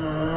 Yeah.